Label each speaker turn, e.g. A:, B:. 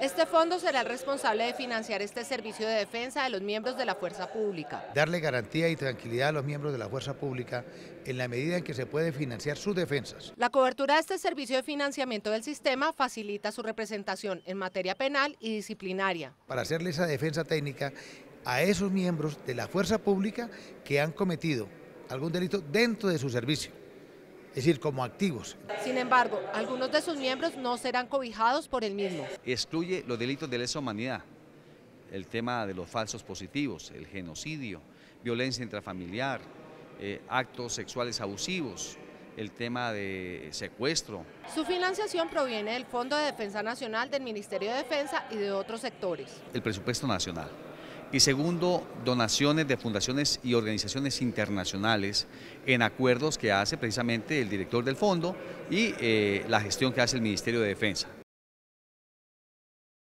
A: Este fondo será el responsable de financiar este servicio de defensa de los miembros de la fuerza pública.
B: Darle garantía y tranquilidad a los miembros de la fuerza pública en la medida en que se puede financiar sus defensas.
A: La cobertura de este servicio de financiamiento del sistema facilita su representación en materia penal y disciplinaria.
B: Para hacerle esa defensa técnica a esos miembros de la fuerza pública que han cometido algún delito dentro de su servicio es decir, como activos.
A: Sin embargo, algunos de sus miembros no serán cobijados por el mismo.
C: Excluye los delitos de lesa humanidad, el tema de los falsos positivos, el genocidio, violencia intrafamiliar, eh, actos sexuales abusivos, el tema de secuestro.
A: Su financiación proviene del Fondo de Defensa Nacional del Ministerio de Defensa y de otros sectores.
C: El presupuesto nacional y segundo, donaciones de fundaciones y organizaciones internacionales en acuerdos que hace precisamente el director del fondo y eh, la gestión que hace el Ministerio de Defensa.